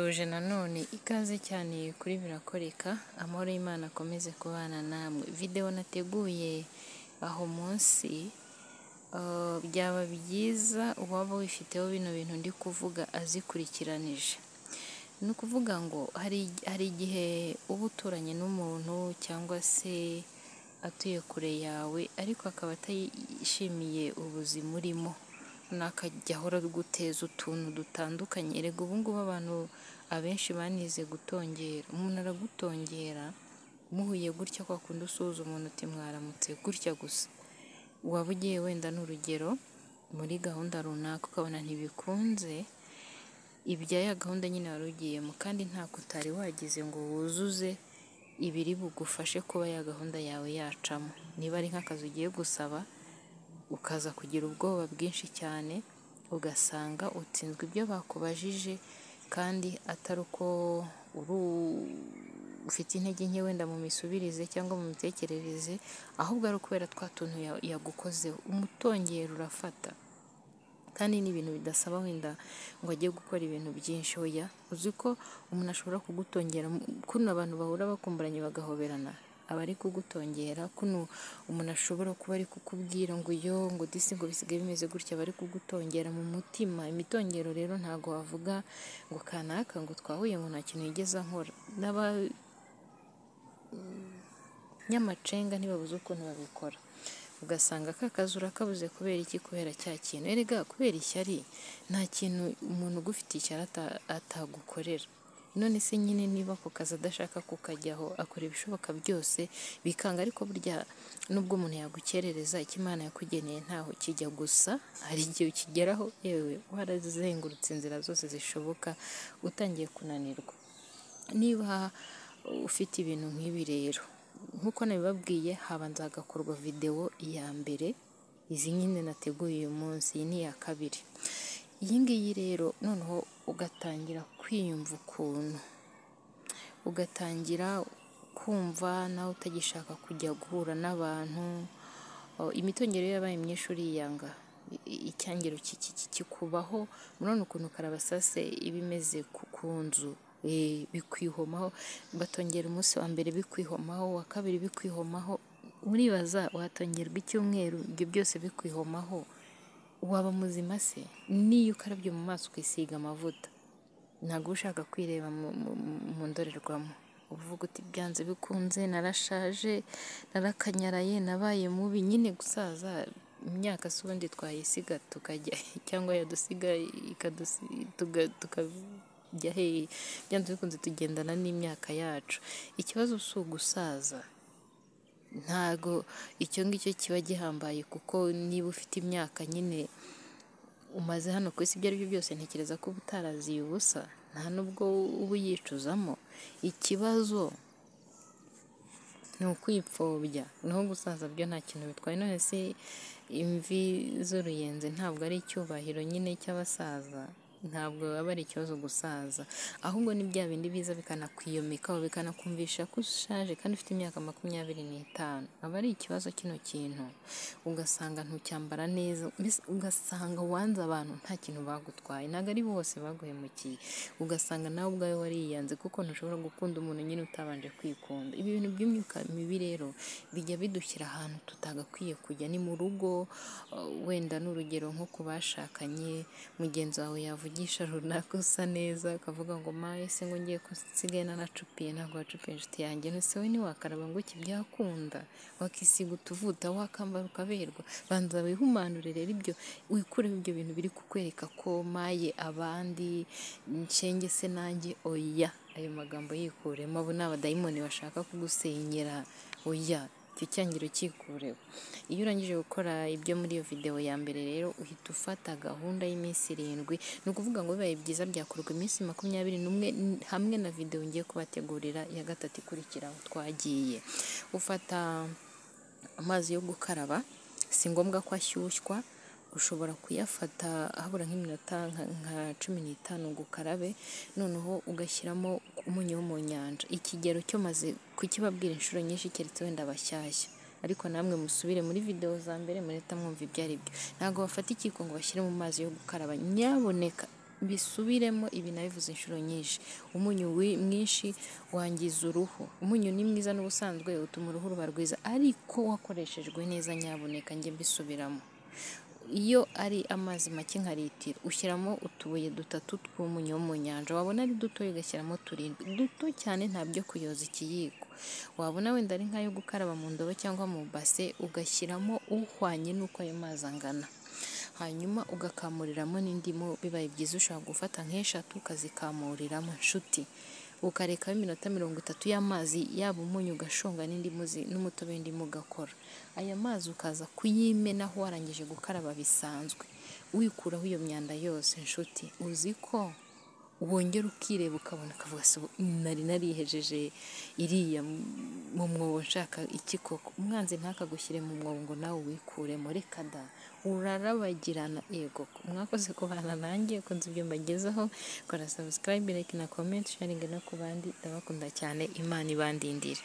Tuje nanone ikaze cyane kuri birakoreka amahoro y'Imana akomeze kubana namwe. Videwo nateguye aho munsi uh, byaba byiza uwaba wifiteho bino bintu ndi kuvuga azikurikiranije. Ni ukuvuga ngo hari igihe uba uturanye n'umuntu cyangwa se atuye kure yawe ariko akaba atishimiye ubuzima urimo. Nakajya ahora guteza utuntu dutandukanye. Erega ubu ngubu abantu abenshi banize gutongera. Umuntu aragutongera muhuye gutya kwa kundi usuhuza umuntu uti mwaramutse gutya gusa. Waba ugiye wenda n'urugero muri gahunda runaka ukabona ntibikunze ibya ya gahunda nyine wari ugiyemo kandi ntako utari wagize ngo wuzuze ibiri bugufashe kuba ya gahunda yawe yacamo. Niba ari nk'akazi ugiye gusaba ukaza kugira ubwoba bwinshi cyane ugasanga utsinzwe ibyo bakubajije kandi atari uko ufite intege nke wenda mu misubirize cyangwa mu mitekerereze ahubwo ari ukubera twa tuntu yagukozeho. Umutongero urafata. Kandi ni ibintu bidasaba wenda ngo ajye gukora ibintu byinshi. Oya uzi ko umuntu ashobora kugutongera kuno abantu bahura bakumburanye bagahoberana. Aba ari kugutongera kuno umuntu ashobora kuba ari kukubwira ngo yo ngo disi ngo bisigaye bimeze gutya bari kugutongera mu mutima. Imitongero rero ntabwo wavuga ngo kanaka ngo twahuye ngo nta kintu yigeze ankora n'abanyamacenga ntibabuze ukuntu babikora. Ugasanga ka kazi urakabuze kubera iki kubera cya kintu. Erega kubera ishyari nta kintu umuntu ugufitiye ishyari atagukorera. None se nyine niba ako kazi adashaka kukajyaho akora ibishoboka byose bikanga ariko burya nubwo umuntu yagukerereza icyo Imana yakugeneye ntaho kijya gusa hari igihe ukigeraho yewe warazengurutse inzira zose zishoboka utangiye kunanirwa. Niba ufite ibintu nk'ibi rero nk'uko nabibabwiye habanza hagakorwa videwo iya mbere izi nyine nateguye uyu munsi iyi ni iya kabiri. Iyi ngiyi rero noneho ugatangira kwiyumva ukuntu. Ugatangira kumva nawe utagishaka kujya guhura n'abantu. Imitongero yabaye myinshi uriyanga icyangiro kikubaho. Murabona ukuntu karabasase iba imeze ku nzu. Bikwihomaho. Batongera umunsi wa mbere bikwihomaho uwa kabiri bikwihomaho. Uribaza watongerwa icyumweru ibyo byose bikwihomaho. Waba muzima se? Niyo ukarabye mu maso ukisiga amavuta. Ntabwo ushaka kwireba mu ndorerwamo. Uvuga uti byanze bikunze narashaje narakanyaraye nabaye mubi. Nyine gusaza imyaka si ubundi twayisiga tukajya cyangwa yadusiga tukajya hehe byanze bikunze tugendana n'imyaka yacu. Ikibazo si ugusaza. Ntago icyo ngicyo kiba gihambaye kuko niba ufite imyaka nyine umaze hano ku isi ibyo ari byo byose ntekereza ko uba utaraziye ubusa nta nubwo uba uyicuzamo. Ikibazo ni ukwipfobya. Naho gusaza byo nta kintu bitwaye. None se imvi z'uruyenzi ntabwo ari icyubahiro nyine cy'abasaza? Ntabwo aba ari ikibazo gusaza. Ahubwo ni bya bindi biza bikanakwiyomekaho bikanakumvisha ko ushaje kandi ufite imyaka makumyabiri n'itanu. Aba ari ikibazo kino kintu. Ugasanga ntucyambara neza ugasanga wanze abantu nta kintu bagutwaye. Ntabwo ari bose baguhemukiye ugasanga nawe ubwawe wariyanze kuko ntushobora gukunda umuntu nyine utabanje kwikunda. Ibi bintu by'imyuka mibi rero bijya bidushyira ahantu tutagakwiye kujya. Ni mu rugo wenda n'urugero nko ku bashakanye mugenzi wawe yavuga uvugisha runaka usa neza ukavuga ngo maye se ngo ngiye kusigaye nanacupiye ntabwo wacupiye inshuti yanjye. Ntese we ntiwakaraba ngo iki byakunda? Wakisiga utuvuta wakambara ukaberwa? Banza wihumanure rero ibyo wikureho ibyo bintu biri kukwereka ko maye abandi nshenge se nanjye oya. Ayo magambo yikuremo abo ni abadayimoni bashaka kugusenyera oya. Icyo cyangiro cyikureho iyo urangije gukora ibyo muri iyo videwo ya mbere rero uhita ufata gahunda y'iminsi irindwi. Ni ukuvuga ngo bibaye byiza byakorwa iminsi makumyabiri n'umwe hamwe na videwo ngiye kubategurira ya gatatu ikurikiraho twagiye. Ufata amazi yo gukaraba si ngombwa ko ashyushywa ushobora kuyafata habura nk'iminota nka cumi n'itanu ngo ukarabe noneho ugashyiramo umunyu wo mu nyanja. Ikigero cyo maze kukibabwira inshuro nyinshi keretse wenda bashyashya? Ariko namwe musubire muri videwo za mbere mureta mwumva ibyo ari byo. Ntabwo bafata ikiko ngo bashyire mu mazi yo gukaraba. Nyaboneka bisubiremo ibi nabivuze inshuro nyinshi. Umunyu mwinshi wangiza uruhu. Umunyu ni mwiza n'ubusanzwe utuma uruhu ruba rwiza ariko wakoreshejwe neza nyabuneka njye mbisubiramo. Iyo ari amazi make nka litiro ushyiramo utubuye dutatu tw'umunyu wo mu nyanja wabona ari duto ugashyiramo turindwi. Duto cyane nta byo kuyoza ikiyiko. Wabona wenda ari nk'ayo gukaraba mu ndobo cyangwa mu base ugashyiramo uhwanye n'uko ayo mazi angana. Hanyuma ugakamuriramo n'indimu bibaye byiza ushobora gufata nk'eshatu ukazikamuriramo. Nshuti. Ukarekaho iminota mirongo itatu y'amazi yaba umunyu ugashonga n'indimu n'umutobe w'indimu ugakora. Aya mazi ukaza kuyimenaho warangije gukaraba bisanzwe. Wikuraho iyo myanda yose nshuti. Uzi ko wongera ukireba ukabona ukavuga nari narihejeje iriya mu mwobo nshaka iki koko? Umwanzi ntakagushyire mu mwobo ngo nawe wikuremo reka da urarabagirana. Yego mwakoze kubana nanjye ukunze ibyo mbagezaho kora subscribe like na comment sharing no ku bandi. Ndabakunda cyane imana ibandindire.